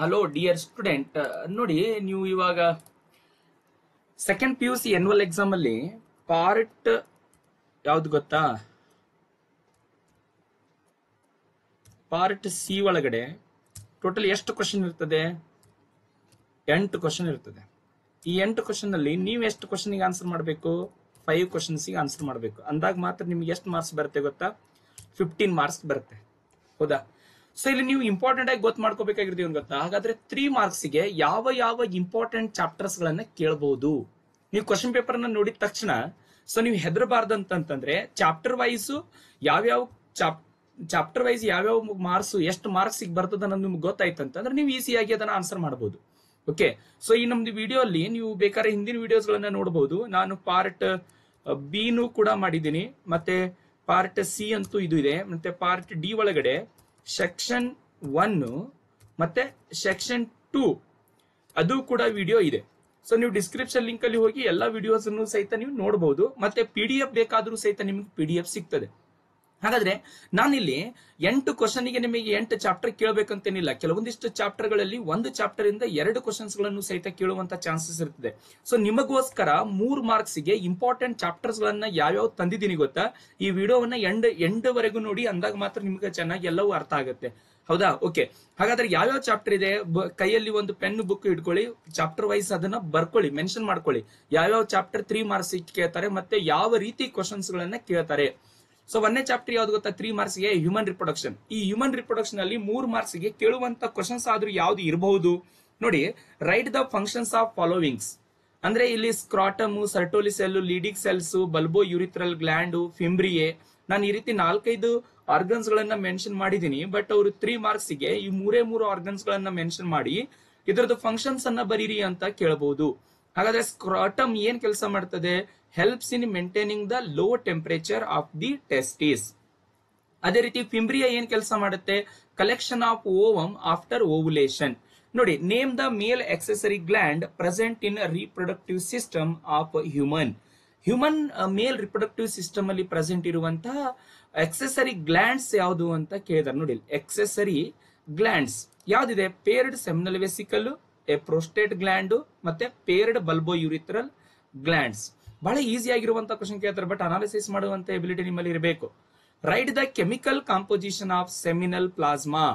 Hello dear student ನೋಡಿ, ನೀವು ಇವಾಗ second P U C annual exam ಅಲ್ಲಿ ಪಾರ್ಟ್ ಯಾವ್ದು ಗೊತ್ತಾ? ಪಾರ್ಟ್ ಸಿ ಒಳಗಡೆ ಟೋಟಲ್ ಎಷ್ಟು ಕ್ವಶನ್ ಇರ್ತದೆ? ಎಂಟು ಕ್ವಶನ್ ಇರ್ತದೆ. ಈ ಎಂಟು ಕ್ವಶನ್ ಅಲ್ಲಿ ನೀವು ಎಷ್ಟು ಕ್ವಶನ್ಗೆ ಆನ್ಸರ್ ಮಾಡಬೇಕು? ಫೈವ್ ಕ್ವಶನ್ಸ್ಗೆ ಆನ್ಸರ್ ಮಾಡಬೇಕು. ಅಂದಾಗ ಮಾತ್ರ ನಿಮ್ಗೆ ಎಷ್ಟು ಮಾರ್ಕ್ಸ್ ಬರುತ್ತೆ ಗೊತ್ತಾ? ಫಿಫ್ಟೀನ್ ಮಾರ್ಕ್ಸ್ ಬರುತ್ತೆ. ಹೌದಾ? ಸೊ ಇಲ್ಲಿ ನೀವು ಇಂಪಾರ್ಟೆಂಟ್ ಆಗಿ ಗೊತ್ತು ಮಾಡ್ಕೋಬೇಕಾಗಿರ್ತೀವಿ ಗೊತ್ತಾ? ಹಾಗಾದ್ರೆ ತ್ರೀ ಮಾರ್ಕ್ಸ್ಗೆ ಯಾವ ಯಾವ ಇಂಪಾರ್ಟೆಂಟ್ ಚಾಪ್ಟರ್ಸ್ ಗಳನ್ನ ಕೇಳಬಹುದು ನೀವು ಕ್ವಶನ್ ಪೇಪರ್ ನೋಡಿದ ತಕ್ಷಣ ಸೊ ನೀವು ಹೆದರಬಾರ್ದಂತಂದ್ರೆ ಚಾಪ್ಟರ್ ವೈಸ್ ಯಾವ್ಯಾವ ಚಾಪ್ ಚಾಪ್ಟರ್ ವೈಸ್ ಯಾವ್ಯಾವ ಮಾರ್ಕ್ಸ್ ಎಷ್ಟು ಮಾರ್ಕ್ಸ್ ಬರ್ತದ ಅನ್ನೋದು ನಿಮ್ಗೆ ಗೊತ್ತಾಯ್ತಂತಂದ್ರೆ ನೀವು ಈಸಿಯಾಗಿ ಅದನ್ನ ಆನ್ಸರ್ ಮಾಡಬಹುದು ಓಕೆ ಸೊ ಈ ನಮ್ದು ವಿಡಿಯೋ ಅಲ್ಲಿ ನೀವು ಬೇಕಾದ್ರೆ ಹಿಂದಿನ ವಿಡಿಯೋಸ್ ಗಳನ್ನ ನೋಡಬಹುದು ನಾನು ಪಾರ್ಟ್ ಬಿನು ಕೂಡ ಮಾಡಿದ್ದೀನಿ. ಮತ್ತೆ ಪಾರ್ಟ್ ಸಿ ಅಂತೂ ಇದು ಇದೆ. ಮತ್ತೆ ಪಾರ್ಟ್ ಡಿ ಒಳಗಡೆ ಸೆಕ್ಷನ್ ಒನ್ ಮತ್ತೆ ಸೆಕ್ಷನ್ ಟೂ ಅದು ಕೂಡ ವಿಡಿಯೋ ಇದೆ. ಸೊ ನೀವು ಡಿಸ್ಕ್ರಿಪ್ಷನ್ ಲಿಂಕ್ ಅಲ್ಲಿ ಹೋಗಿ ಎಲ್ಲ ವಿಡಿಯೋಸ್ ಸಹಿತ ನೀವು ನೋಡಬಹುದು ಮತ್ತೆ ಪಿ ಡಿ ಎಫ್ ಬೇಕಾದರೂ ಸಹಿತ ನಿಮ್ಗೆ ಪಿ ಡಿ ಎಫ್ ಸಿಗ್ತದೆ. ಹಾಗಾದ್ರೆ ನಾನಿಲ್ಲಿ ಎಂಟು ಕ್ವಶನ್ಗೆ ನಿಮಗೆ ಎಂಟು ಚಾಪ್ಟರ್ ಕೇಳಬೇಕಂತೇನಿಲ್ಲ. ಕೆಲವೊಂದಿಷ್ಟು ಚಾಪ್ಟರ್ಗಳಲ್ಲಿ ಒಂದು ಚಾಪ್ಟರ್ ಇಂದ ಎರಡು ಕ್ವಶನ್ಸ್ಗಳನ್ನು ಸಹಿತ ಕೇಳುವಂತ ಚಾನ್ಸಸ್ ಇರ್ತದೆ. ಸೊ ನಿಮಗೋಸ್ಕರ ಮೂರು ಮಾರ್ಕ್ಸ್ಗೆ ಇಂಪಾರ್ಟೆಂಟ್ ಚಾಪ್ಟರ್ಸ್ ಗಳನ್ನ ಯಾವ್ಯಾವ ತಂದಿದ್ದೀನಿ ಗೊತ್ತಾ? ಈ ವಿಡಿಯೋವನ್ನ ಎಂಡ್ ಎಂಡ್ ವರೆಗೂ ನೋಡಿ, ಅಂದಾಗ ಮಾತ್ರ ನಿಮಗೆ ಚೆನ್ನಾಗಿ ಎಲ್ಲವೂ ಅರ್ಥ ಆಗುತ್ತೆ. ಹೌದಾ? ಓಕೆ ಹಾಗಾದ್ರೆ ಯಾವ್ಯಾವ ಚಾಪ್ಟರ್ ಇದೆ? ಕೈಯಲ್ಲಿ ಒಂದು ಪೆನ್ ಬುಕ್ ಇಟ್ಕೊಳ್ಳಿ ಚಾಪ್ಟರ್ ವೈಸ್ ಅದನ್ನ ಬರ್ಕೊಳ್ಳಿ ಮೆನ್ಷನ್ ಮಾಡ್ಕೊಳ್ಳಿ. ಯಾವ್ಯಾವ ಚಾಪ್ಟರ್ ತ್ರೀ ಮಾರ್ಕ್ಸ್ ಕೇಳ್ತಾರೆ, ಮತ್ತೆ ಯಾವ ರೀತಿ ಕ್ವಶನ್ಸ್ ಗಳನ್ನ ಕೇಳ್ತಾರೆ? ಸೊ ಒಂದನೇ ಚಾಪ್ಟರ್ ಯಾವ್ದು ಗೊತ್ತಾ? ತ್ರೀ ಮಾರ್ಕ್ಸ್ಗೆ ಹ್ಯೂಮನ್ ರಿಪ್ರೊಡಕ್ಷನ್ ಈ ಹ್ಯೂಮನ್ ರಿಪ್ರೊಡಕ್ಷನ್ ಅಲ್ಲಿ ಮೂರ್ ಮಾರ್ಕ್ಸ್ಗೆ ಕೇಳುವಂತ ಕ್ವಶನ್ಸ್ ಆದ್ರೂ ಯಾವ್ದು ಇರಬಹುದು? ನೋಡಿ write the functions of followings ಅಂದ್ರೆ ಇಲ್ಲಿ scrotum Sertoli cell Leydig cells bulbourethral gland fimbriae ನಾನು ಈ ರೀತಿ ನಾಲ್ಕೈದು ಆರ್ಗನ್ಸ್ ಗಳನ್ನ ಮೆನ್ಷನ್ ಮಾಡಿದೀನಿ ಬಟ್ ಅವರು ತ್ರೀ ಮಾರ್ಕ್ಸ್ಗೆ ಈ ಮೂರೇ ಮೂರು ಆರ್ಗನ್ಸ್ ಗಳನ್ನ ಮೆನ್ಷನ್ ಮಾಡಿ, ಇದರದ್ದು ಫಂಕ್ಷನ್ಸ್ ಅನ್ನ ಬರೀರಿ ಅಂತ ಕೇಳಬಹುದು ಹಾಗಾದ್ರೆ ಸ್ಕ್ರಾಟಮ್ ಏನ್ ಕೆಲಸ ಮಾಡ್ತದೆ? Helps in maintaining the low temperature of the testis ಅದೇ ರೀತಿ ಫಿಂಬ್ರಿಯಾ ಏನ್ ಕೆಲಸ ಮಾಡುತ್ತೆ? Collection of ovum after ovulation ನೋಡಿ name the male accessory gland present in reproductive system of human human male reproductive system ಅಲ್ಲಿ ಪ್ರೆಸೆಂಟ್ ಇರುವಂತಹ accessory glands ಯಾವುದು ಅಂತ ಕೇಳಿದಾರೆ. ನೋಡಿ accessory glands ಯಾವ್ದಿದೆ? Paired seminal vesicle a prostate gland ಮತ್ತೆ paired ಬಲ್ಬೋ ಯುರಿಥ್ರಲ್ glands ಬಹಳ easy ಆಗಿರುವಂತ ಕ್ವಶನ್ ಕೇಳ್ತಾರೆ ಬಟ್ ಅನಾಲಿಸಿಸ್ ಮಾಡುವಂತ ಎಬಿಲಿಟಿ ನಿಮ್ಮಲ್ಲಿ ಇರಬೇಕು. Write the chemical composition of seminal plasma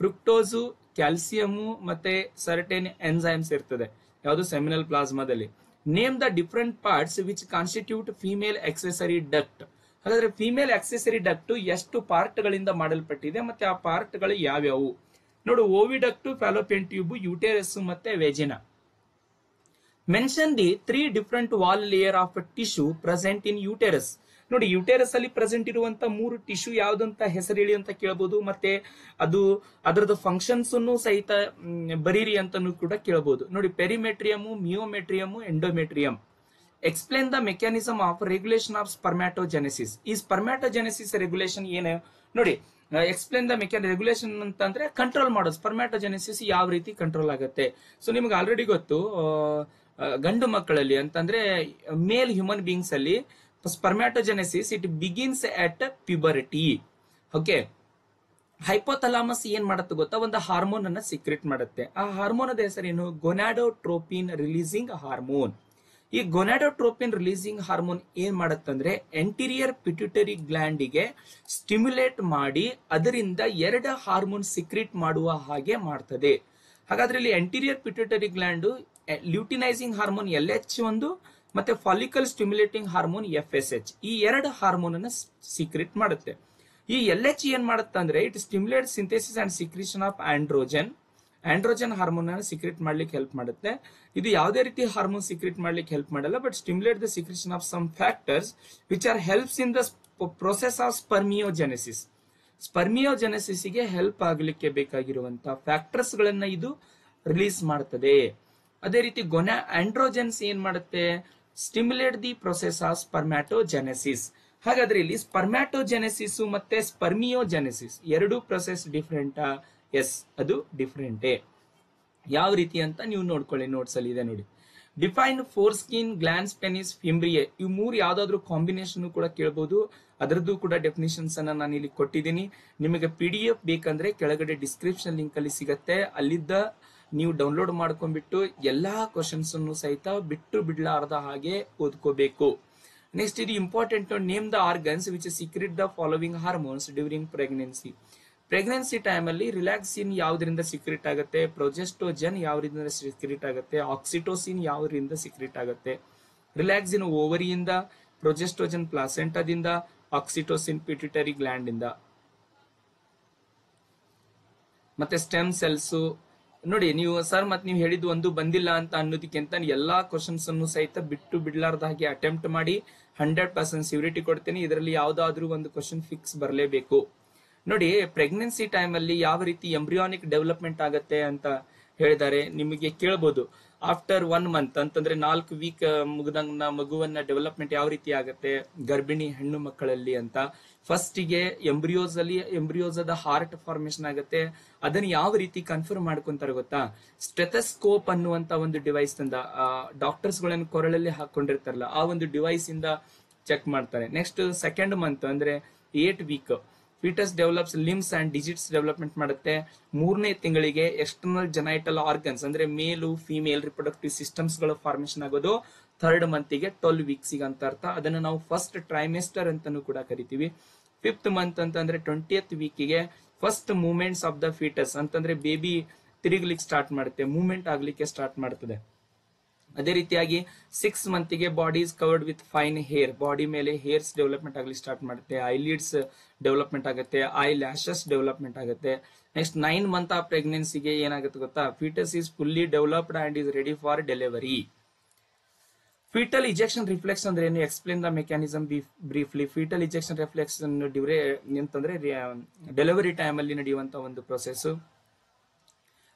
fructose calcium ಮತ್ತೆ ಸರ್ಟೆನ್ ಎನ್ಸೈಮ್ಸ್ ಇರ್ತದೆ, ಯಾವುದು seminal ಪ್ಲಾಸ್ಮಾದಲ್ಲಿ name the different parts which constitute female accessory duct ಹಾಗಾದ್ರೆ ಫಿಮೇಲ್ ಎಕ್ಸೆಸರಿ ಡಕ್ಟ್ ಎಷ್ಟು ಪಾರ್ಟ್ ಗಳಿಂದ ಮಾಡಲ್ಪಟ್ಟಿದೆ, ಮತ್ತೆ ಆ ಪಾರ್ಟ್ಗಳು ಯಾವ್ಯಾವು? ನೋಡು ಓವಿಡಕ್ಟು ಫ್ಯಾಲೋಪಿಯನ್ ಟ್ಯೂಬ್ ಯೂಟೇರಸ್ ಮತ್ತೆ vagina. Mention the three different wall layer of tissue present in uterus ನೋಡಿ ಯೂಟೆರಸ್ ಅಲ್ಲಿ ಪ್ರೆಸೆಂಟ್ ಇರುವಂತ ಮೂರು ಟಿಶ್ಯೂ ಯಾವ್ದಂತ ಹೆಸರು ಹೇಳಿ ಅಂತ ಕೇಳಬಹುದು ಮತ್ತೆ ಅದು ಅದರದ್ದು ಫಂಕ್ಷನ್ಸ್ ಸಹಿತ ಮ್, ಬರೀರಿ ಅಂತಾನು ಕೂಡ ಕೇಳಬಹುದು ನೋಡಿ perimetrium myometrium endometrium explain the mechanism of regulation of spermatogenesis ಈ ಸ್ಪರ್ಮ್ಯಾಟೋಜೆನೆಸಿಸ್ ರೆಗ್ಯುಲೇಷನ್ ಏನು? ನೋಡಿ ಎಕ್ಸ್ಪ್ಲೇನ್ ದ ಮೆಕ್ಯಾನ್ ರೆಗ್ಯುಲೇಷನ್ ಅಂತಂದ್ರೆ ಕಂಟ್ರೋಲ್ ಮಾಡೋದು. ಸ್ಪರ್ಮ್ಯಾಟೋಜೆನೆಸಿಸ್ ಯಾವ ರೀತಿ ಕಂಟ್ರೋಲ್ ಆಗುತ್ತೆ? ಸೊ ನಿಮ್ಗೆ ಆಲ್ರೆಡಿ ಗೊತ್ತು ಗಂಡು ಮಕ್ಕಳಲ್ಲಿ ಅಂತಂದ್ರೆ ಮೇಲ್ ಹ್ಯೂಮನ್ ಬೀಯಿಂಗ್ಸ್ ಅಲ್ಲಿ spermatogenesis it begins at puberty okay hypothalamus ಏನ್ ಮಾಡುತ್ತೆ ಗೊತ್ತಾ? ಒಂದು ಹಾರ್ಮೋನ್ ಅನ್ನ ಸೀಕ್ರೆಟ್ ಮಾಡುತ್ತೆ. ಆ ಹಾರ್ಮೋನ್ ಅದ ಹೆಸರೇನು? ಗೊನಾಡೋಟ್ರೋಪಿನ್ ರಿಲೀಸಿಂಗ್ ಹಾರ್ಮೋನ್ ಈ ಗೊನಾಡೋಟ್ರೋಪಿನ್ ರಿಲೀಸಿಂಗ್ ಹಾರ್ಮೋನ್ ಏನ್ ಮಾಡತ್ತಂದ್ರೆ ಎಂಟೀರಿಯರ್ ಪಿಟ್ಯುಟರಿ ಗ್ಲ್ಯಾಂಡಿಗೆ ಸ್ಟಿಮ್ಯುಲೇಟ್ ಮಾಡಿ ಅದರಿಂದ ಎರಡು ಹಾರ್ಮೋನ್ ಸಿಕ್ರಿಟ್ ಮಾಡುವ ಹಾಗೆ ಮಾಡ್ತದೆ. ಹಾಗಾದ್ರೆ ಇಲ್ಲಿ anterior pituitary gland luteinizing hormone L H ಒಂದು ಮತ್ತೆ follicle stimulating hormone F S H ಈ ಎರಡು ಹಾರ್ಮೋನ್ ಅನ್ನ ಸೀಕ್ರೆಟ್ ಮಾಡುತ್ತೆ. ಈ ಎಲ್ ಎಚ್ ಏನ್ ಮಾಡುತ್ತೆ ಅಂದ್ರೆ it stimulate synthesis and secretion of androgen androgen hormone ಅನ್ನು ಸಿಕ್ರೆಟ್ ಮಾಡ್ಲಿಕ್ಕೆ ಹೆಲ್ಪ್ ಮಾಡುತ್ತೆ. ಇದು ಯಾವುದೇ ರೀತಿ ಹಾರ್ಮೋನ್ ಸಿಕ್ರೆಟ್ ಮಾಡ್ಲಿಕ್ಕೆ ಹೆಲ್ಪ್ ಮಾಡಲ್ಲ but stimulate the secretion of some factors which are helps in the process of spermiogenesis ಸ್ಪರ್ಮಿಯೋಜೆನೆಸಿಸ್ಗೆ help ಆಗಲಿಕ್ಕೆ ಬೇಕಾಗಿರುವಂತಹ ಫ್ಯಾಕ್ಟರ್ಸ್ ಗಳನ್ನ ಇದು ರಿಲೀಸ್ ಮಾಡುತ್ತದೆ ಅದೇ ರೀತಿ ಗೊನ ಆಂಡ್ರೋಜೆನ್ಸ್ ಏನ್ ಮಾಡುತ್ತೆ? Stimulate the process of spermatogenesis ಹಾಗಾದ್ರೆ ಇಲ್ಲಿ ಸ್ಪರ್ಮ್ಯಾಟೋಜೆನೆಸಿಸ್ ಮತ್ತೆ ಸ್ಪರ್ಮಿಯೋಜೆನೆಸಿಸ್ ಎರಡು ಪ್ರೊಸೆಸ್ ಡಿಫ್ರೆಂಟಾ ಎಸ್, ಅದು ಡಿಫ್ರೆಂಟೇ ಯಾವ ರೀತಿ ಅಂತ ನೀವು ನೋಡ್ಕೊಳ್ಳಿ ನೋಟ್ಸ್ ಅಲ್ಲಿ ಇದೆ ನೋಡಿ. Define foreskin glans penis fimbriae ಇವು ಮೂರು ಯಾವ್ದಾದ್ರು ಕಾಂಬಿನೇಷನ್ ಕೂಡ ಕೇಳಬಹುದು ಅದರದ್ದು ಕೂಡ ಡೆಫಿನೇಷನ್ಸ್ ಅನ್ನ ನಾನು ಇಲ್ಲಿ ಕೊಟ್ಟಿದ್ದೀನಿ. ನಿಮಗೆ ಪಿ ಡಿ ಎಫ್ ಬೇಕಂದ್ರೆ ಕೆಳಗಡೆ ಡಿಸ್ಕ್ರಿಪ್ಷನ್ ಲಿಂಕ್ ಅಲ್ಲಿ ಸಿಗತ್ತೆ. ಅಲ್ಲಿದ್ದ ನೀವು ಡೌನ್ಲೋಡ್ ಮಾಡ್ಕೊಂಡ್ಬಿಟ್ಟು ಎಲ್ಲಾ ಕ್ವಶನ್ಸ್ ಅನ್ನು ಸಹಿತ ಬಿಟ್ಟು ಬಿಡ್ಲಾರ್ದ ಹಾಗೆ ಓದ್ಕೋಬೇಕು. ನೆಕ್ಸ್ಟ್ ಇದು important name the organs which secrete the following hormones during pregnancy pregnancy ಟೈಮಲ್ಲಿ ರಿಲ್ಯಾಕ್ಸಿನ್ ಯಾವ್ದರಿಂದ ಸಿಕ್ರೆಟ್ ಆಗುತ್ತೆ ಪ್ರೊಜೆಸ್ಟೋಜನ್ ಯಾವ್ರಿಂದ ಸಿಕ್ರಿಟ್ ಆಗುತ್ತೆ ಆಕ್ಸಿಟೋಸಿನ್ ಯಾವ್ದರಿಂದ ಸಿಕ್ರೆಟ್ ಆಗುತ್ತೆ. ರಿಲ್ಯಾಕ್ಸಿನ್ ಓವರಿಯಿಂದ ಪ್ರೊಜೆಸ್ಟೋಜನ್ ಪ್ಲಾಸೆಂಟಾದಿಂದ ಆಕ್ಸಿಟೋಸಿನ್ ಪಿಟ್ಯುಟರಿ ಗ್ಲ್ಯಾಂಡ್ ಇಂದ ಮತ್ತೆ ಸ್ಟೆಮ್ ಸೆಲ್ಸು ನೋಡಿ, ನೀವು ಸರ್ ಮತ್ತೆ ನೀವು ಹೇಳಿದ್ದು ಒಂದು ಬಂದಿಲ್ಲ ಅಂತ ಅನ್ನೋದಕ್ಕಿಂತ ಎಲ್ಲಾ ಕ್ವಶನ್ಸ್ ಅನ್ನು ಸಹಿತ ಬಿಟ್ಟು ಬಿಡ್ಲಾರ್ದ ಹಾಗೆ ಅಟೆಂಪ್ಟ್ ಮಾಡಿ ಹಂಡ್ರೆಡ್ ಪರ್ಸೆಂಟ್ ಸ್ಯೂರಿಟಿ ಕೊಡ್ತೀನಿ. ಇದರಲ್ಲಿ ಯಾವ್ದಾದ್ರೂ ಒಂದು ಕ್ವಶನ್ ಫಿಕ್ಸ್ ಬರಲೇಬೇಕು. ನೋಡಿ ಪ್ರೆಗ್ನೆನ್ಸಿ ಟೈಮ್ ಅಲ್ಲಿ ಯಾವ ರೀತಿ ಎಂಬ್ರಿಯಾನಿಕ್ ಡೆವಲಪ್ಮೆಂಟ್ ಆಗತ್ತೆ ಅಂತ ಹೇಳಿದ್ದಾರೆ, ನಿಮಗೆ ಕೇಳ್ಬೋದು. ಆಫ್ಟರ್ ಒನ್ ಮಂತ್ ಅಂತಂದ್ರೆ ನಾಲ್ಕು ವೀಕ್ ಮುಗ್ದಂಗ ಮಗುವನ್ನ ಡೆವಲಪ್ಮೆಂಟ್ ಯಾವ ರೀತಿ ಆಗುತ್ತೆ, ಗರ್ಭಿಣಿ ಹೆಣ್ಣು ಮಕ್ಕಳಲ್ಲಿ ಅಂತ. ಫಸ್ಟ್ಗೆ ಎಂಬ್ರಿಯೋಸ್ ಅಲ್ಲಿ ಎಂಬ್ರಿಯೋಸದ ಹಾರ್ಟ್ ಫಾರ್ಮೇಶನ್ ಆಗುತ್ತೆ. ಅದನ್ನ ಯಾವ ರೀತಿ ಕನ್ಫರ್ಮ್ ಮಾಡ್ಕೊಂತಾರೆ ಗೊತ್ತಾ? ಸ್ಟೆಥಸ್ಕೋಪ್ ಅನ್ನುವಂತ ಒಂದು ಡಿವೈಸ್ ಇಂದ ಡಾಕ್ಟರ್ಸ್ ಗಳನ್ನ ಕೊರಳಲ್ಲಿ ಹಾಕೊಂಡಿರ್ತಾರಲ್ಲ, ಆ ಒಂದು ಡಿವೈಸ್ ಇಂದ ಚೆಕ್ ಮಾಡ್ತಾರೆ. ನೆಕ್ಸ್ಟ್ ಸೆಕೆಂಡ್ ಮಂತ್ ಅಂದ್ರೆ eight week foetus develops limbs and digits development ಮಾಡುತ್ತೆ. ಮೂರನೇ ತಿಂಗಳಿಗೆ ಎಕ್ಸ್ಟರ್ನಲ್ ಜನೈಟಲ್ ಆರ್ಗನ್ಸ್, ಅಂದ್ರೆ ಮೇಲು, ಫಿಮೇಲ್ ರಿಪ್ರೊಡಕ್ಟಿವ್ ಸಿಸ್ಟಮ್ಸ್ಗಳು ಫಾರ್ಮೇಶನ್ ಆಗೋದು ಥರ್ಡ್ ಮಂತಿಗೆ ಟ್ವೆಲ್ ವೀಕ್ಸ್ ಅಂತ ಅರ್ಥ. ಅದನ್ನ ನಾವು ಫಸ್ಟ್ ಟ್ರೈಮೆಸ್ಟರ್ ಅಂತಾನೂ ಕೂಡ ಕರಿತೀವಿ. ಫಿಫ್ತ್ ಮಂತ್ ಅಂತಂದ್ರೆ twentieth ವೀಕಿಗೆ first movements of the foetus ಅಂತಂದ್ರೆ ಬೇಬಿ ತಿರುಗ್ಲಿಕ್ಕೆ ಸ್ಟಾರ್ಟ್ ಮಾಡುತ್ತೆ. ಮೂವ್ಮೆಂಟ್ ಆಗ್ಲಿಕ್ಕೆ ಸ್ಟಾರ್ಟ್ ಮಾಡ್ತದೆ. ಅದೇ ರೀತಿಯಾಗಿ six ಮಂತಿಗೆ body is covered with fine hair body ಮೇಲೆ ಹೇರ್ಸ್ ಡೆವಲಪ್ಮೆಂಟ್ ಆಗಲಿ ಸ್ಟಾರ್ಟ್ ಮಾಡುತ್ತೆ. ಐಲಿಡ್ಸ್ ಡೆವಲಪ್ಮೆಂಟ್ ಆಗುತ್ತೆ. ಐ ಲ್ಯಾಶಸ್ ಡೆವಲಪ್ಮೆಂಟ್ ಆಗುತ್ತೆ. ನೆಕ್ಸ್ಟ್ ನೈನ್ ಮಂತ್ ಆ ಪ್ರೆಗ್ನೆನ್ಸಿಗೆ ಏನಾಗುತ್ತೆ ಗೊತ್ತಾ? Foetus is fully developed and is ready for delivery foetal ejection reflex ಅಂದ್ರೆ ಏನು? Explain the mechanism briefly foetal ejection reflex dura ಅಂತಂದ್ರೆ ಡೆಲಿವರಿ ಟೈಮ್ ಅಲ್ಲಿ ನಡೆಯುವಂತ ಒಂದು process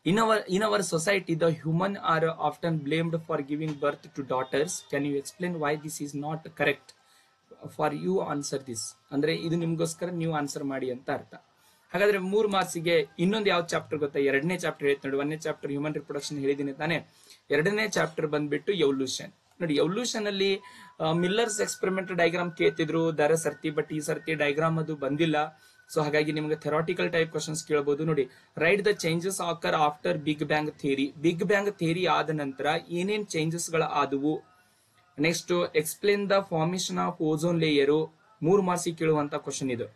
In our in our society, the human are often blamed for giving birth to daughters. Can you explain why this is not correct? For you answer this ಅಂದ್ರೆ ಇದು ನಿಮ್ಗೋಸ್ಕರ ನೀವು answer ಮಾಡಿ ಅಂತ ಅರ್ಥ. ಹಾಗಾದ್ರೆ ಮೂರ್ ಮಾರ್ಕ್ಸಿಗೆ ಇನ್ನೊಂದು ಯಾವ ಚಾಪ್ಟರ್ ಗೊತ್ತಾ? ಎರಡನೇ ಚಾಪ್ಟರ್ ಹೇಳ್ತೀನಿ ನೋಡಿ. ಒಂದನೇ ಚಾಪ್ಟರ್ ಹ್ಯೂಮನ್ ರಿಪ್ರೊಡಕ್ಷನ್ ಹೇಳಿದೀನಿ ತಾನೆ. ಎರಡನೇ ಚಾಪ್ಟರ್ ಬಂದ್ಬಿಟ್ಟು ಎವಲ್ಯೂಷನ್ ನೋಡಿ ಎವಲ್ಯೂಷನ್ ಅಲ್ಲಿ ಮಿಲ್ಲರ್ಸ್ ಎಕ್ಸ್ಪೆರಿಮೆಂಟ್ ಡೈಗ್ರಾಮ್ ಕೇಳ್ತಿದ್ರು. ದರ ಸರ್ತಿ ಬಟ್ ಈ ಸರ್ತಿ ಡೈಗ್ರಾಮ್ ಅದು ಬಂದಿಲ್ಲ. ಸೊ ಹಾಗಾಗಿ ನಿಮಗೆ ಥೆರಾಟಿಕಲ್ ಟೈಪ್ ಕ್ವಶನ್ಸ್ ಕೇಳಬಹುದು ನೋಡಿ write the changes occur after Big Bang theory Big Bang theory ಆದ ನಂತರ ಏನೇನ್ ಚೇಂಜಸ್ಗಳ ಆದವು? Next explain the formation of ozone layer ಮೂರು ಮಾರ್ಸಿ ಕೇಳುವಂತ ಕ್ವಶನ್ ಇದು.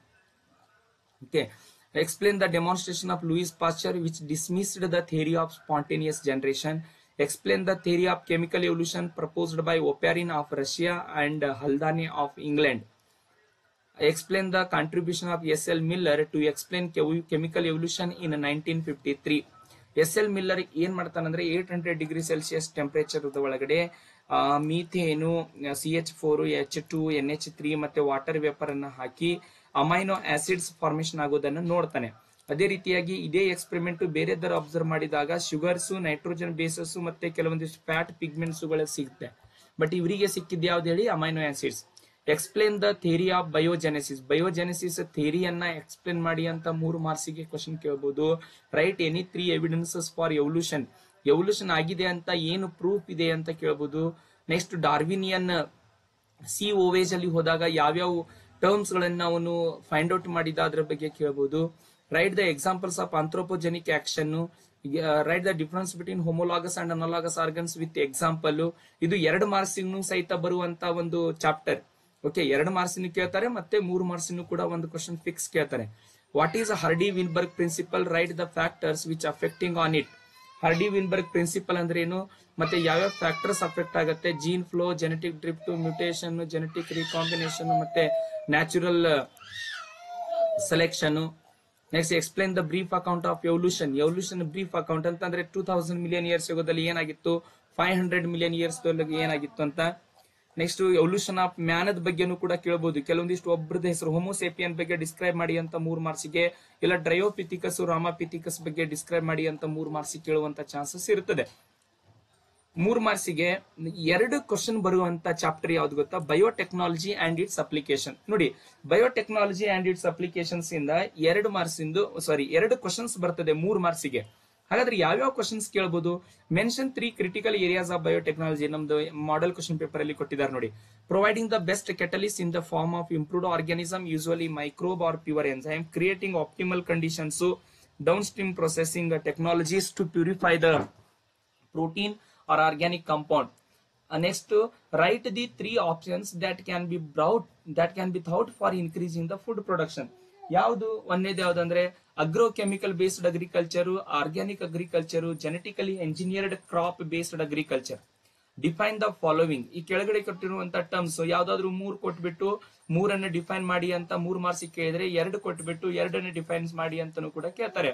Okay explain the demonstration of Louis Pasteur which dismissed the theory of spontaneous generation explain the theory of chemical evolution proposed by Oparin of Russia and Haldane of England explain the contribution of S.L. Miller to explain che- chemical evolution in 1953. S L Miller ಏನ್ ಮಾಡ್ತಾನಂದ್ರೆ at hundred degree Celsius temperature ಒಳಗಡೆ methane C H four H two N H three ಮತ್ತೆ water vapour ಅನ್ನ ಹಾಕಿ amino acids formation ಆಗೋದನ್ನ ನೋಡ್ತಾನೆ ಅದೇ ರೀತಿಯಾಗಿ ಇದೇ ಎಕ್ಸ್ಪೆರಿಮೆಂಟ್ ಬೇರೆದರ ಅಬ್ಸರ್ವ್ ಮಾಡಿದಾಗ ಶುಗರ್ಸು ನೈಟ್ರೋಜನ್ ಬೇಸಸ್ ಮತ್ತೆ ಕೆಲವೊಂದಿಷ್ಟು ಫ್ಯಾಟ್ ಪಿಗ್ಮೆಂಟ್ಸ್ ಸಿಗುತ್ತೆ ಬಟ್ ಇವರಿಗೆ ಸಿಕ್ಕಿದ್ ಯಾವ್ದು ಹೇಳಿ amino acids explain the theory of biogenesis biogenesis ಥಿಯರಿಯನ್ನ explain ಮಾಡಿ ಅಂತ ಮೂರು ಮಾರ್ಕ್ಸಿಗೆ ಕ್ವಶನ್ ಕೇಳಬಹುದು write any three evidences for evolution evolution ಆಗಿದೆ ಅಂತ ಏನು ಪ್ರೂಫ್ ಇದೆ ಅಂತ ಕೇಳಬಹುದು ನೆಕ್ಸ್ಟ್ ಡಾರ್ವಿನಿಯನ್ ಸಿ ಓವೇಜ್ ಅಲ್ಲಿ ಹೋದಾಗ ಯಾವ್ಯಾವ ಟರ್ಮ್ಸ್ ಗಳನ್ನ ಅವನು ಫೈಂಡ್ ಔಟ್ ಮಾಡಿದ ಅದ್ರ ಬಗ್ಗೆ ಕೇಳಬಹುದು write the examples of anthropogenic action write the difference between homologous and analogous organs with example ಇದು ಎರಡು ಮಾರ್ಕ್ಸ್ ಸಹಿತ ಬರುವಂತ ಒಂದು ಚಾಪ್ಟರ್ ಓಕೆ ಎರಡು ಮಾರ್ಕ್ಸಿನ ಕೇಳ್ತಾರೆ, ಮತ್ತೆ ಮೂರು ಮಾರ್ಕ್ಸಿನೂ ಕೂಡ ಒಂದು ಕ್ವಶನ್ ಫಿಕ್ಸ್ ಕೇಳ್ತಾರೆ. What is Hardy Weinberg principle write the factors which affecting on it Hardy Weinberg principle ಅಂದ್ರೆ ಏನು? ಮತ್ತೆ ಯಾವ್ಯಾವ ಫ್ಯಾಕ್ಟರ್ಸ್ ಅಫೆಕ್ಟ್ ಆಗುತ್ತೆ? Gene flow genetic drift mutation genetic recombination ಮತ್ತೆ natural selection next explain the brief account of evolution evolution brief account ಅಂತಂದ್ರೆ two thousand million years ಯುಗದಲ್ಲಿ ಏನಾಗಿತ್ತು? Five hundred million years ಏನಾಗಿತ್ತು ಅಂತ. ನೆಕ್ಸ್ಟ್ ಎವಲ್ಯೂಷನ್ ಆಫ್ ಮ್ಯಾನದ ಬಗ್ಗೆನೂ ಕೂಡ ಕೇಳಬಹುದು ಕೆಲವೊಂದಿಷ್ಟು ಒಬ್ಬರದ ಹೆಸರು ಹೋಮೋಸೇಪಿಯನ್ ಬಗ್ಗೆ ಡಿಸ್ಕ್ರೈಬ್ ಮಾಡಿ ಅಂತ ಮೂರ್ ಮಾರ್ಸಿಗೆ ಇಲ್ಲ ಡ್ರಯೋಪಿಥಿಕಸ್ ರಾಮಾಪಿಥಿಕಸ್ ಬಗ್ಗೆ ಡಿಸ್ಕ್ರೈಬ್ ಮಾಡಿ ಅಂತ ಮೂರ್ ಮಾರ್ಸಿ ಕೇಳುವಂತ ಚಾನ್ಸಸ್ ಇರುತ್ತದೆ ಮೂರ್ ಮಾರ್ಸಿಗೆ ಎರಡು ಕ್ವಶನ್ ಬರುವಂತ ಚಾಪ್ಟರ್ ಯಾವ್ದು ಗೊತ್ತಾ? ಬಯೋಟೆಕ್ನಾಲಜಿ ಅಂಡ್ ಇಟ್ಸ್ ಅಪ್ಲಿಕೇಶನ್ ನೋಡಿ ಬಯೋಟೆಕ್ನಾಲಜಿ ಅಂಡ್ ಇಟ್ಸ್ ಅಪ್ಲಿಕೇಶನ್ಸ್ ಇಂದ ಎರಡು ಮಾರ್ಕ್ಸ್ ಇಂದು ಸಾರಿ ಎರಡು ಕ್ವಶನ್ಸ್ ಬರ್ತದೆ ಮೂರ್ ಮಾರ್ಕ್ಸಿಗೆ ಹಾಗಾದ್ರೆ ಯಾವ್ಯಾವ ಕ್ವಶನ್ಸ್ ಕೇಳಬಹುದು mention three critical areas of biotechnology ನಮ್ದು ಮಾಡೆಲ್ ಕ್ವಶನ್ ಪೇಪರ್ ಅಲ್ಲಿ ಕೊಟ್ಟಿದ್ದಾರೆ ನೋಡಿ. Providing the best catalyst in the form of improved organism usually microbe or pure enzyme creating optimal conditions downstream processing technologies to purify the protein or organic compound next write the three options that can be brought that can be thought for increasing the food the ಯಾವುದು ಒಂದೇದು ಯಾವ್ದಂದ್ರೆ agrochemical based agriculture organic agriculture genetically engineered crop based agriculture define the following ಈ ಕೆಳಗಡೆ ಕೊಟ್ಟಿರುವಂತ terms ಯಾವ್ದಾದ್ರು ಮೂರ್ ಕೊಟ್ಬಿಟ್ಟು ಮೂರನ್ನ define ಮಾಡಿ ಅಂತ ಮೂರ್ ಮಾರ್ಕ್ಸ್ ಕೇಳಿದ್ರೆ ಎರಡು ಕೊಟ್ಬಿಟ್ಟು ಎರಡನ್ನ ಡಿಫೈನ್ ಮಾಡಿ ಅಂತಾನು ಕೂಡ ಕೇಳ್ತಾರೆ.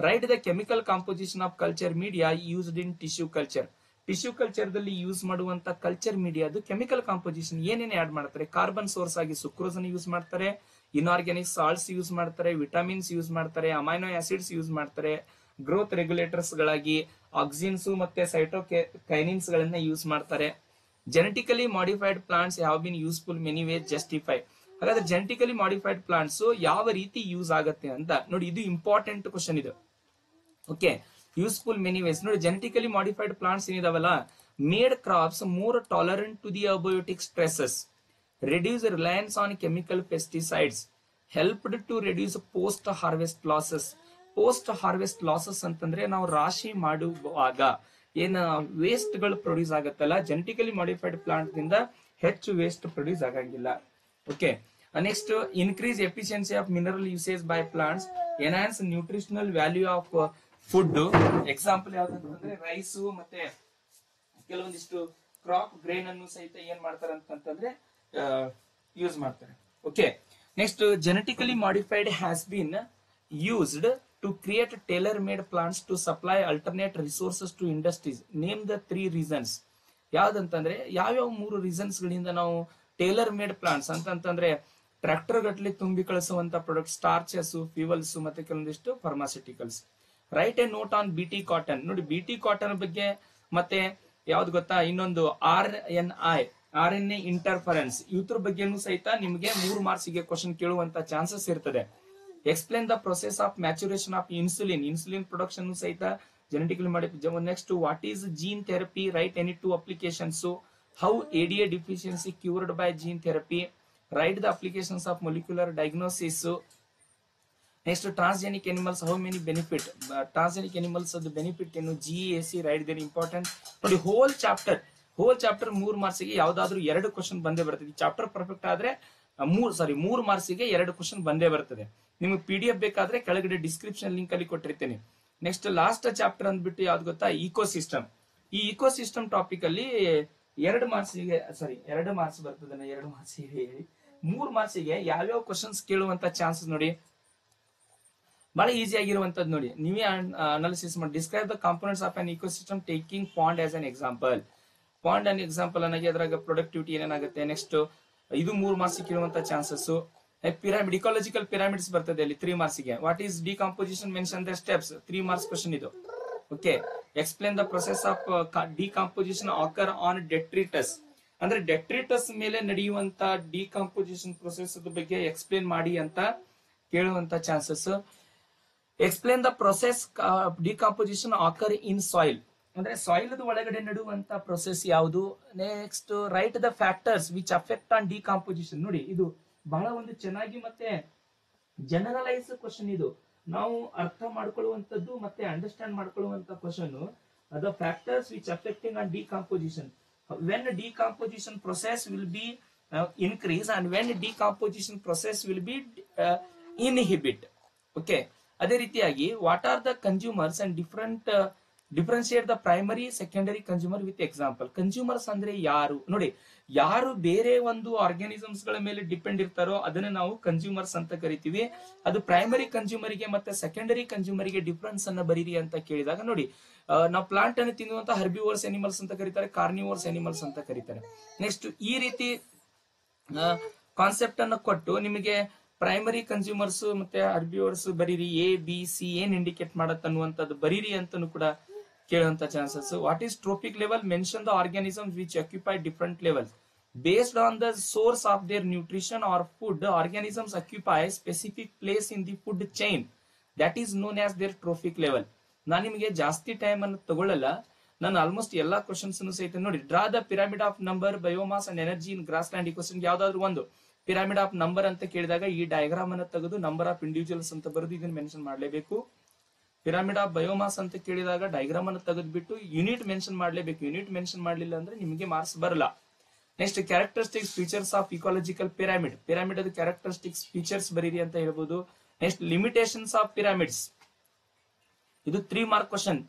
Write the chemical composition of culture media used in tissue culture tissue culture ದಲ್ಲಿ ಯೂಸ್ ಮಾಡುವಂತ ಕಲ್ಚರ್ ಮೀಡಿಯಾದು ಕೆಮಿಕಲ್ ಕಾಂಪೋಸಿಷನ್ ಏನೇನು ಆಡ್ ಮಾಡ್ತಾರೆ? ಕಾರ್ಬನ್ ಸೋರ್ಸ್ ಆಗಿ ಸುಕ್ರೋಸ್ ಅನ್ನು ಯೂಸ್ ಮಾಡ್ತಾರೆ. ಇನ್ಆರ್ಗ್ಯಾನಿಕ್ ಸಾಲ್ಟ್ಸ್ ಯೂಸ್ ಮಾಡ್ತಾರೆ, ವಿಟಮಿನ್ಸ್ ಯೂಸ್ ಮಾಡ್ತಾರೆ, ಅಮೈನೋ ಆಸಿಡ್ಸ್ ಯೂಸ್ ಮಾಡ್ತಾರೆ, ಗ್ರೋತ್ ರೆಗ್ಯುಲೇಟರ್ಸ್ ಗಳಾಗಿ ಆಕ್ಸಿನ್ಸ್ ಮತ್ತೆ ಸೈಟೋಕೈನಿನ್ಸ್ ಗಳನ್ನ ಯೂಸ್ ಮಾಡ್ತಾರೆ. Genetically modified plants have been useful many ways justify. ಹಾಗಾದ್ರೆ ಜೆನೆಟಿಕಲಿ ಮಾಡಿಫೈಡ್ ಪ್ಲಾಂಟ್ಸ್ ಯಾವ ರೀತಿ ಯೂಸ್ ಆಗುತ್ತೆ ಅಂತ ನೋಡಿ, ಇದು ಇಂಪಾರ್ಟೆಂಟ್ ಕ್ವಶನ್ ಇದು. ಓಕೆ, ಯೂಸ್ಫುಲ್ ಮೆನಿ ವೇಸ್ ನೋಡಿ, genetically modified plants ಏನಿದಾವಲ್ಲ, made crops more tolerant to the abiotic stresses reduce reliance on chemical pesticides helped to reduce post harvest losses post harvest losses ಅಂತಂದ್ರೆ ನಾವು ರಾಶಿ ಮಾಡುವಾಗ ಏನ ವೇಸ್ಟ್ಗಳು produce ಆಗತ್ತಲ್ಲ? Genetically modified plant ದಿಂದ ಹೆಚ್ಚು ವೇಸ್ಟ್ ಪ್ರೊಡ್ಯೂಸ್ ಆಗಂಗಿಲ್ಲ. Okay next increase efficiency of mineral usage by plants enhance nutritional value of food example ಯಾವ್ದಂತಂದ್ರೆ rice ಮತ್ತೆ ಕೆಲವೊಂದಿಷ್ಟು ಕ್ರಾಪ್ ಗ್ರೇನ್ ಅನ್ನು ಸಹಿತ ಏನ್ ಮಾಡ್ತಾರೆ ಅಂತಂದ್ರೆ ಯೂಸ್ ಮಾಡ್ತಾರೆ. Okay next genetically modified has been used to create tailor made plants to supply alternate resources to industries name the three reasons ಯಾವ್ದಂತಂದ್ರೆ, ಯಾವ್ಯಾವ ಮೂರು ರೀಸನ್ಸ್ ಗಳಿಂದ ನಾವು ಟೇಲರ್ ಮೇಡ್ ಪ್ಲಾಂಟ್ಸ್ ಅಂತಂತಂದ್ರೆ ಟ್ರ್ಯಾಕ್ಟರ್ ಗಟ್ಟಲೆ ತುಂಬಿ ಕಳಿಸುವಂತ ಪ್ರಾಡಕ್ಟ್ ಸ್ಟಾರ್ಚಸ್ ಫ್ಯೂವಲ್ಸ್ ಮತ್ತೆ ಕೆಲವೊಂದಿಷ್ಟು pharmaceuticals write a note on B T cotton ನೋಡಿ ಬಿ ಟಿ ಕಾಟನ್ ಬಗ್ಗೆ ಮತ್ತೆ ಯಾವ್ದು ಗೊತ್ತಾ? ಇನ್ನೊಂದು R N I R N A interference ಇವ್ರ ಬಗ್ಗೆನೂ ಸಹಿತ ನಿಮಗೆ ಮೂರು ಮಾರ್ಕ್ಸಿಗೆ ಕ್ವಶನ್ ಕೇಳುವಂತ ಚಾನ್ಸಸ್ ಇರ್ತದೆ. Explain the process of maturation of insulin insulin production ಸಹಿತ ಜೆನೆಟಿಕಲಿ ಮಾಡಿ next what is gene therapy write any two applications how ADA deficiency cured by gene therapy write the applications of molecular diagnosis next transgenic animals how many benefit transgenic animals ಅದು benefit ಏನು G A C write their important ನೋಡಿ whole chapter whole chapter ಮೂರ್ ಮಾರ್ಕ್ಸ್ಗೆ ಯಾವ್ದಾದ್ರು ಎರಡು question ಬಂದೇ ಬರ್ತದೆ. Chapter perfect ಆದ್ರೆ ಮೂರ್ ಸಾರಿ ಮೂರ್ ಮಾರ್ಕ್ಸ್ಗೆ ಎರಡು ಕ್ವಶನ್ ಬಂದೇ ಬರ್ತದೆ. ನಿಮಗೆ ಪಿ ಡಿ ಎಫ್ ಬೇಕಾದ್ರೆ ಕೆಳಗಡೆ ಡಿಸ್ಕ್ರಿಪ್ಷನ್ ಲಿಂಕ್ ಅಲ್ಲಿ ಕೊಟ್ಟಿರ್ತೇನೆ. ನೆಕ್ಸ್ಟ್ ಲಾಸ್ಟ್ ಚಾಪ್ಟರ್ ಅಂದ್ಬಿಟ್ಟು ಯಾವ್ದು ಗೊತ್ತಾ? ಇಕೋ ಸಿಸ್ಟಮ್ ಈ ಇಕೋ ಸಿಸ್ಟಮ್ ಟಾಪಿಕ್ ಅಲ್ಲಿ ಎರಡು ಮಾರ್ಕ್ಸಿಗೆ ಸಾರಿ ಎರಡು ಮಾರ್ಕ್ಸ್ ಬರ್ತದೆ ಎರಡು ಮಾರ್ಕ್ಸಿಗೆ ಹೇಳಿ. ಮೂರ್ ಮಾರ್ಕ್ಸಿಗೆ ಯಾವ್ಯಾವ ಕ್ವಶನ್ಸ್ ಕೇಳುವಂತ ಚಾನ್ಸಸ್ ನೋಡಿ. ಬಹಳ ಈಸಿ ಆಗಿರುವಂತದ್ದು ನೋಡಿ. ನೀವೇ ಅನಾಲಿಸಿಸ್ ಮಾಡಿ. Describe the components of an ecosystem taking pond as an example pond an example ಅನ್ನಾಗಿ ಅದ್ರಾಗ ಪ್ರೊಡಕ್ಟಿವಿಟಿ ಏನೇನಾಗುತ್ತೆ? ನೆಕ್ಸ್ಟ್ ಇದು ಮೂರು ಮಾರ್ಕ್ಸ್ ಕೇಳುವಂತ ಚಾನ್ಸಸ್ ಪಿರಾಮಿಡ್ ಇಕಾಲಜಿಕಲ್ ಪಿರಾಮಿಡ್ಸ್ ಬರ್ತದೆ ಅಲ್ಲಿ three ಮಾರ್ಕ್ಸ್ಗೆ what is decomposition mention the steps three marks question ಇದು. Okay explain the process of decomposition occur on detritus ಅಂದ್ರೆ detritus ಮೇಲೆ ನಡೆಯುವಂತ ಡಿಕಾಂಪೋಸಿಷನ್ ಪ್ರೊಸೆಸ್ ಬಗ್ಗೆ ಎಕ್ಸ್ಪ್ಲೇನ್ ಮಾಡಿ ಅಂತ ಕೇಳುವಂತ chances explain the process decomposition occur in soil ಅಂದ್ರೆ soil ಒಳಗಡೆ ನಡುವಂತ ಪ್ರೊಸೆಸ್ ಯಾವುದು? Next write the factors which affect on decomposition ನೋಡಿ, ಇದು ಬಹಳ ಒಂದು ಚೆನ್ನಾಗಿ ಮತ್ತೆ ಜನರಲೈಸ್ ಕ್ವಶನ್ ಇದು. ನಾವು ಅರ್ಥ ಮಾಡ್ಕೊಳ್ಳುವಂತದ್ದು ಮತ್ತೆ understand ಮಾಡ್ಕೊಳ್ಳುವಂತ question the factors which affecting on decomposition when decomposition process will be increase and when decomposition process will be inhibit okay ಅದೇ ರೀತಿಯಾಗಿ what are the consumers and different differentiate the primary secondary consumer with example consumers ಅಂದ್ರೆ ಯಾರು? ನೋಡಿ, ಯಾರು ಬೇರೆ ಒಂದು ಆರ್ಗ್ಯಾನಿಸಮ್ಸ್ಗಳ ಮೇಲೆ depend ಇರ್ತಾರೋ ಅದನ್ನ ನಾವು ಕನ್ಸ್ಯೂಮರ್ಸ್ ಅಂತ ಕರಿತೀವಿ. ಅದು ಪ್ರೈಮರಿ ಕನ್ಸ್ಯೂಮರ್ಗೆ ಮತ್ತೆ ಸೆಕೆಂಡರಿ ಕನ್ಸ್ಯೂಮರ್ಗೆ ಡಿಫ್ರೆನ್ಸ್ ಅನ್ನ ಬರೀರಿ ಅಂತ ಕೇಳಿದಾಗ ನೋಡಿ ನಾವು ಪ್ಲಾಂಟ್ ಅನ್ನು ತಿನ್ನುವಂತ ಹರ್ಬಿವರ್ಸ್ ಎನಿಮಲ್ಸ್ ಅಂತ ಕರೀತಾರೆ ಕಾರ್ನಿವರ್ಸ್ ಅನಿಮಲ್ಸ್ ಅಂತ ಕರೀತಾರೆ. ನೆಕ್ಸ್ಟ್ ಈ ರೀತಿ ಕಾನ್ಸೆಪ್ಟ್ ಅನ್ನ ಕೊಟ್ಟು ನಿಮಗೆ ಪ್ರೈಮರಿ ಕನ್ಸ್ಯೂಮರ್ಸ್ ಮತ್ತೆ ಅರ್ಬಿವರ್ಸ್ ಬರೀರಿ ಎ ಬಿ ಸಿ ಏನ್ ಇಂಡಿಕೇಟ್ ಮಾಡತ್ತ ಅನ್ನುವಂಥದ್ದು ಬರೀರಿ ಅಂತ ಕೂಡ ಕೇಳುವಂತ chances what is trophic level mention the organism which occupy different level based on the source of their nutrition or food organisms occupy specific place in the food chain that is known as their trophic level ನಾನು ನಿಮಗೆ ಜಾಸ್ತಿ time ಅನ್ನು ತಗೊಳ್ಳಲ್ಲ ನಾನು almost ಎಲ್ಲಾ questions ಸಹಿತ ನೋಡಿ. Draw the pyramid of number biomass and energy in grassland question ಯಾವ್ದಾದ್ರು ಒಂದು. ಪಿರಾಮಿಡ್ ಆಫ್ ನಂಬರ್ ಅಂತ ಕೇಳಿದಾಗ ಈ ಡಯಾಗ್ರಾಮ್ ಅನ್ನು ತೆಗೆದು ನಂಬರ್ ಆಫ್ ಇಂಡಿವಿಜುವಲ್ಸ್ ಅಂತ ಬರೆದು ಇದನ್ನ ಮೆನ್ಷನ್ ಮಾಡಲೇಬೇಕು. ಪಿರಾಮಿಡ್ ಆಫ್ ಬಯೋಮಾಸ್ ಅಂತ ಕೇಳಿದಾಗ ಡೈಗ್ರಾಮ್ ಅನ್ನು ತೆಗೆದ್ಬಿಟ್ಟು ಯೂನಿಟ್ ಮೆನ್ಷನ್ ಮಾಡಲೇಬೇಕು. ಯೂನಿಟ್ ಮೆನ್ಷನ್ ಮಾಡಲಿಲ್ಲ ಅಂದ್ರೆ ನಿಮಗೆ ಮಾರ್ಕ್ಸ್ ಬರಲ್ಲ. Next characteristics features of ecological pyramid pyramid ಅದು ಕ್ಯಾರೆಕ್ಟರಿಸ್ಟಿಕ್ಸ್ ಫೀಚರ್ಸ್ ಬರೀರಿ ಅಂತ ಹೇಳ್ಬೋದು. ನೆಕ್ಸ್ಟ್ ಲಿಮಿಟೇಷನ್ಸ್ ಆಫ್ ಪಿರಾಮಿಡ್ಸ್ ಇದು three mark question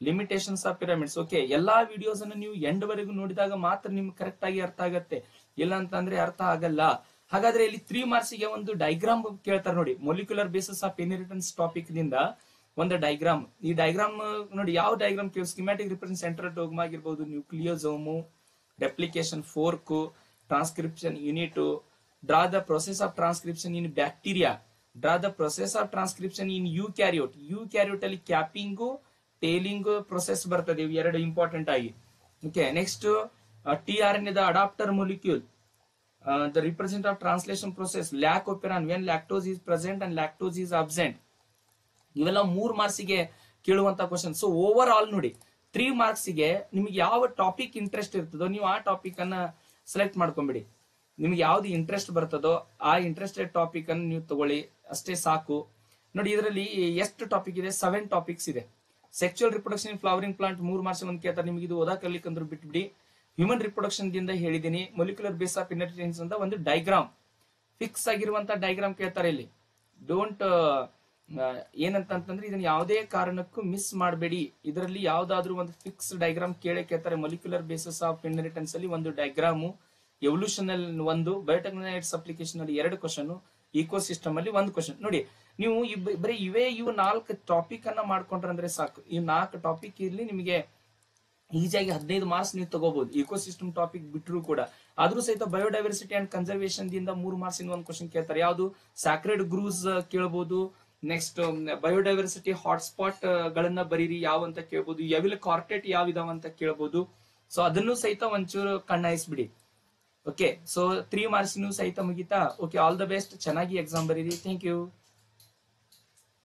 limitations of pyramids okay ಎಲ್ಲಾ ವಿಡಿಯೋಸ್ ಅನ್ನು ನೀವು ಎಂಡ್ ವರೆಗೂ ನೋಡಿದಾಗ ಮಾತ್ರ ನಿಮ್ಗೆ ಕರೆಕ್ಟ್ ಆಗಿ ಅರ್ಥ ಆಗತ್ತೆ. ಇಲ್ಲ ಅಂತಂದ್ರೆ ಅರ್ಥ ಆಗಲ್ಲ. ಹಾಗಾದ್ರೆ ಇಲ್ಲಿ ತ್ರೀ ಮಾರ್ಕ್ಸ್ಗೆ ಒಂದು ಡೈಗ್ರಾಮ್ ಕೇಳ್ತಾರೆ ನೋಡಿ. Molecular basis of inheritance topic ದಿಂದ ಒಂದು ಡೈಗ್ರಾಮ್ ಈ ಡೈಗ್ರಾಮ್ ನೋಡಿ, ಯಾವ diagram schematic represent central dogma ಆಗಿರ್ಬೋದು nucleosome replication fork transcription unit draw the process of transcription in bacteria draw the process of transcription in eukaryote eukaryote ಅಲ್ಲಿ capping tailing process ಬರ್ತದೆ, ಇವು ಎರಡು ಇಂಪಾರ್ಟೆಂಟ್ ಆಗಿ. Okay next T R N the adapter molecule the represent of translation process lac operon when lactose is present and lactose is absent ಇವೆಲ್ಲ ಮೂರ್ ಮಾರ್ಕ್ಸಿಗೆ ಕೇಳುವಂತ question so overall ನೋಡಿ three ಮಾರ್ಕ್ಸಿಗೆ ನಿಮ್ಗೆ ಯಾವ ಟಾಪಿಕ್ ಇಂಟ್ರೆಸ್ಟ್ ಇರ್ತದೋ, ನೀವು ಆ ಟಾಪಿಕ್ ಅನ್ನ ಸೆಲೆಕ್ಟ್ ಮಾಡ್ಕೊಂಬಿಡಿ. ನಿಮ್ಗೆ ಯಾವ್ದು ಇಂಟ್ರೆಸ್ಟ್ ಬರ್ತದೋ, ಆ ಇಂಟ್ರೆಸ್ಟೆಡ್ ಟಾಪಿಕ್ ಅನ್ನು ನೀವು ತಗೊಳ್ಳಿ. ಅಷ್ಟೇ ಸಾಕು. ನೋಡಿ, ಇದರಲ್ಲಿ ಎಷ್ಟು ಟಾಪಿಕ್ ಇದೆ? ಸೆವೆನ್ ಟಾಪಿಕ್ಸ್ ಇದೆ. ಸೆಕ್ಚುಯಲ್ ರಿಪ್ರೊಡಕ್ಷನ್ ಫ್ಲವರಿಂಗ್ ಪ್ಲಾಂಟ್ ಮೂರ್ ಮಾರ್ಕ್ಸ್ ಒಂದು ಕೇಳ್ತಾರೆ. ನಿಮ್ಗೆ ಇದು ಓದಾಕಲಿಕ್ಕೆ ಅಂದ್ರೆ ಬಿಟ್ಬಿಡಿ. ಹ್ಯೂಮನ್ ರಿಪ್ರೊಡಕ್ಷನ್ ದಿಂದ ಹೇಳಿದೀನಿ. ಮೊಲಿಕ್ಯುಲರ್ ಬೇಸ್ ಆಫ್ ಇನರ್ಟೆನ್ಸ್ ಅಂತ ಒಂದು ಡೈಗ್ರಾಮ್ ಫಿಕ್ಸ್ ಆಗಿರುವಂತ ಡೈಗ್ರಾಮ್ ಕೇಳ್ತಾರೆ ಇಲ್ಲಿ. ಡೋಂಟ್ ಏನಂತಂತಂದ್ರೆ ಇದನ್ನ ಯಾವುದೇ ಕಾರಣಕ್ಕೂ ಮಿಸ್ ಮಾಡಬೇಡಿ. ಇದರಲ್ಲಿ ಯಾವ್ದಾದ್ರು ಒಂದು ಫಿಕ್ಸ್ ಡೈಗ್ರಾಮ್ ಕೇಳೇ ಕೇಳ್ತಾರೆ. ಮೊಲಿಕ್ಯುಲರ್ ಬೇಸಿಸ್ ಆಫ್ ಇನ್ಹೆರಿಟೆನ್ಸ್ ಅಲ್ಲಿ ಒಂದು ಡೈಗ್ರಾಮು ಎವಲ್ಯೂಷನ್ ಅಲ್ಲಿ ಒಂದು ಬಯೋಟೆಕ್ನೈಟ್ಸ್ ಅಪ್ಲಿಕೇಶನ್ ಅಲ್ಲಿ ಎರಡು ಕ್ವಶನ್ ಈಕೋ ಸಿಸ್ಟಮ್ ಅಲ್ಲಿ ಒಂದು ಕ್ವಶನ್ ನೋಡಿ, ನೀವು ಬರೀ ಇವೇ ಇವು ನಾಲ್ಕು ಟಾಪಿಕ್ ಅನ್ನ ಮಾಡ್ಕೊಂಡ್ರೆ ಅಂದ್ರೆ ಸಾಕು. ಈ ನಾಲ್ಕು ಟಾಪಿಕ್ ಇರ್ಲಿ ನಿಮಗೆ ಈಜಿಯಾಗಿ ಹದಿನೈದು ಮಾರ್ಕ್ಸ್ ನೀವು ತಗೋಬಹುದು ಇಕೋ ಸಿಸ್ಟಮ್ ಟಾಪಿಕ್ ಬಿಟ್ಟರು ಕೂಡ. ಆದ್ರೂ ಸಹಿತ ಬಯೋಡೈವರ್ಸಿಟಿ ಅಂಡ್ ಕನ್ಸರ್ವೇಶನ್ ದಿಂದ ಮೂರು ಮಾರ್ಕ್ಸ್ ಇಂದ ಒಂದು ಕ್ವಶನ್ ಕೇಳ್ತಾರೆ. ಯಾವುದು? ಸ್ಯಾಕ್ರೆಡ್ ಗ್ರೂಸ್ ಕೇಳಬಹುದು ನೆಕ್ಸ್ಟ್ ಬಯೋಡೈವರ್ಸಿಟಿ ಹಾಟ್ಸ್ಪಾಟ್ ಗಳನ್ನ ಬರೀರಿ, ಯಾವ ಅಂತ ಕೇಳ್ಬೋದು ಎವಿಲ್ ಕಾರ್ಪೊರೇಟ್ ಯಾವ ಇದಾವ ಅಂತ ಕೇಳ್ಬೋದು. ಸೊ ಅದನ್ನು ಸಹಿತ ಒಂಚೂರು ಕಣ್ಣಾಯಿಸ್ಬಿಡಿ. ಓಕೆ ಸೊ ತ್ರೀ ಮಾರ್ಕ್ಸ್ ಸಹಿತ ಮುಗಿತಾ? ಓಕೆ ಆಲ್ ದ ಬೆಸ್ಟ್ ಚೆನ್ನಾಗಿ ಎಕ್ಸಾಮ್ ಬರೀರಿ. Thank you